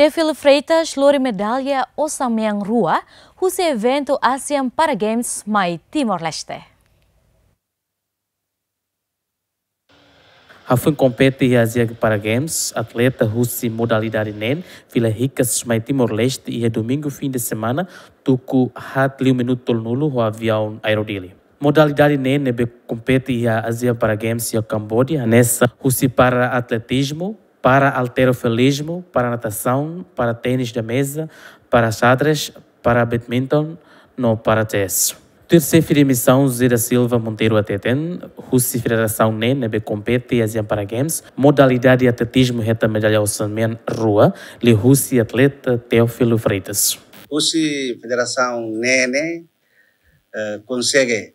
Tefilo Freitas lori medalha Osameng Rua, husi evento ASEAN Para Games mai Timor-Leste. Hafun compete e Asia para Games, atleta Russi modalidade NEN, Vila Ricas, mai Timor-Leste e é domingo fim de semana, tuku hat liu minuto nulo o avião aerodili. Modalidade NEN nebe compete e Asia para Games e a Camboja, nessa Russi para atletismo, para alterofilismo, para natação, para tênis da mesa, para xadrez, para badminton, no para chess. Terceira missão, Zira Silva Monteiro Ateten, Rússia Federação NEN, nebe compete Asian Para Games, modalidade atletismo reta medalha Osamen Rua, li Rússia atleta Teófilo Freitas. Rússia Federação NEN uh, consegue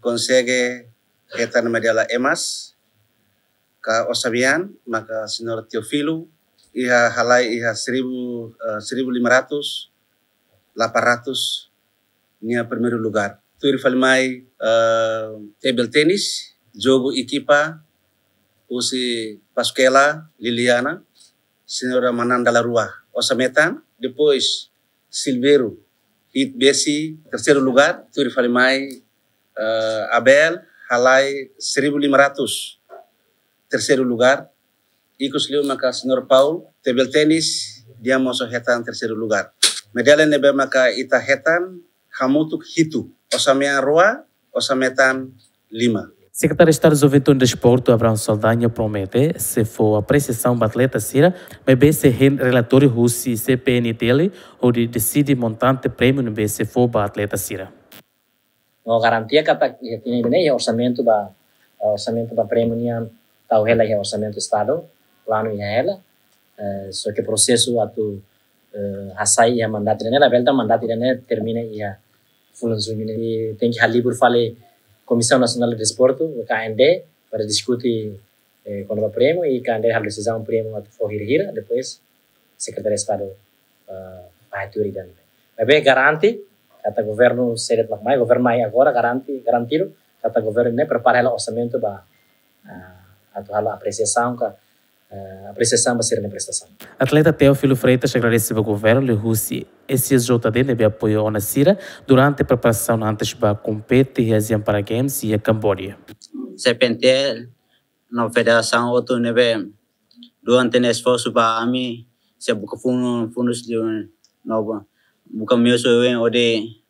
consegue reta medalha EMAS, ka Osabian, maka Senhor Teofilo, iha halai iha seribu, uh, seribu lima ratus, lapan ratus, minha primeiro lugar. Tuir Falmai uh, table tennis, jogo equipa, usi Pasquela, Liliana, senhora Mananda Larua, Osametan, depois Silveiro, Hit Bessi, terceiro lugar, Tuir Falmai uh, Abel, Halai 1500, terceiro lugar, Icos Leo maka senhor Paul, table tennis, dia mau hetan terceiro lugar. Medalha nebe maka ita hetan, Hamutuk Hitu, Osamea Roa, Osametan Lima. Secretário de Estado de Juventude e Desporto, Abraão Saldanha, promete, se for apreciação do atleta Cira, se relatório russo CPN dele, ou de decide montante prêmio no se for para atleta Cira. No garantia que a bem orçamento ba orçamento ba prêmio tau ela é orçamento estado plano ia ela só que processo atu hasai ia mandato nela belta mandato nela termina ia fulan zumine tem que ali por falei Comissão Nacional de Desporto, o KND, para discutir eh, com o prêmio e KND har decisão prêmio at for hira depois Secretaria de Estado uh, vai tuir dan. Mas garanti kata governo seret mai governo mai agora garanti garantido kata governo ne prepara ela orçamento ba uh, atu hala apreciação ka uh, apreciação ser na prestação. Atleta Teófilo Freitas agradece ao governo de Rússia SSJD nebe apoio na Sira durante a preparação antes para compete e Asian Para Games e a Camboja. CPNT na federação outro nebe durante o esforço para a mim se buka fundo fundos de nova buka meu so wen ode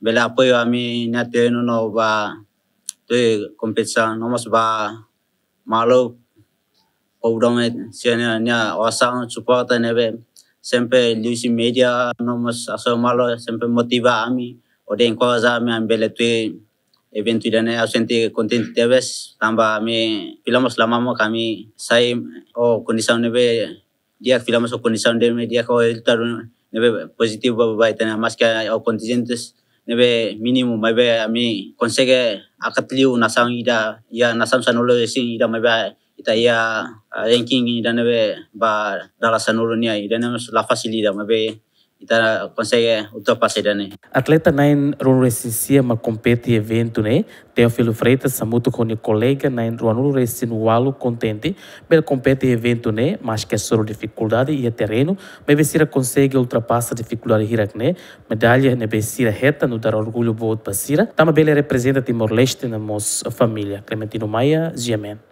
bela apoio a mim na terreno nova de competição não mas ba malo Obdome sianya nya wasang support nebe. Sempre luisi media nomos aso malo sempre motiva ami. Ode encoraja ami ambele tu evento idane ausente contente teves tamba ami filamos lamamo kami sai o condição nebe. Dia filamos o condição de dia ko eltar nebe positivo babai tana mas que o contingentes nebe mínimo mabe ami consegue akatliu nasang ida ya nasam sanulo sin ida mabe ita ia ranking ida nebe ba dala sanuro nia ida nebe la facilida mabe ita consegue ultrapassar ne Atleta nain run resisia ma compete evento ne Teofilo Freitas samuto com o colega nain ruanulu resinualo contente bel compete evento ne mas que soro dificuldade e terreno me vesira consegue ultrapassar dificuldade hirak ne medalha ne besira reta no dar orgulho boa pasira tama bele representa Timor Leste na mos família Clementino Maia Giamen